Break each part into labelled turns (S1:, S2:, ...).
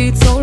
S1: beats so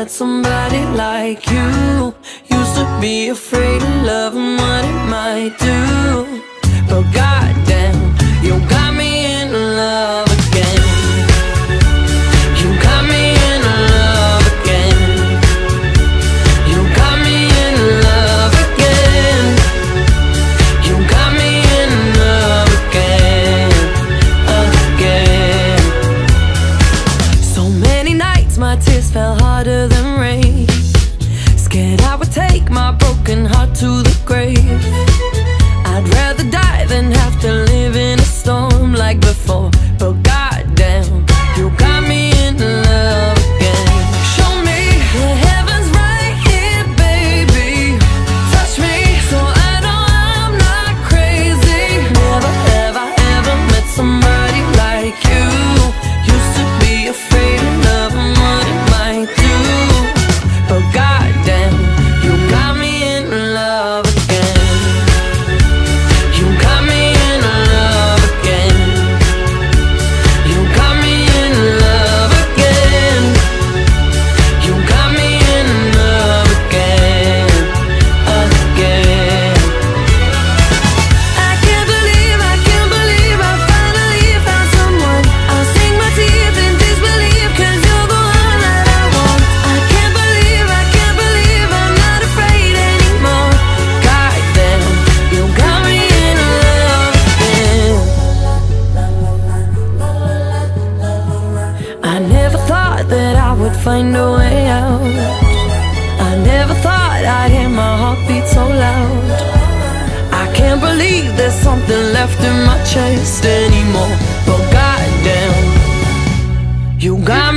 S1: that somebody like you. Used to be afraid of loving what it might do. But God nights my tears fell harder than rain. Scared I would take my broken heart to the grave. I'd rather die than have to would find a way out. I never thought I'd hear my heartbeat so loud. I can't believe there's something left in my chest anymore. But goddamn, you got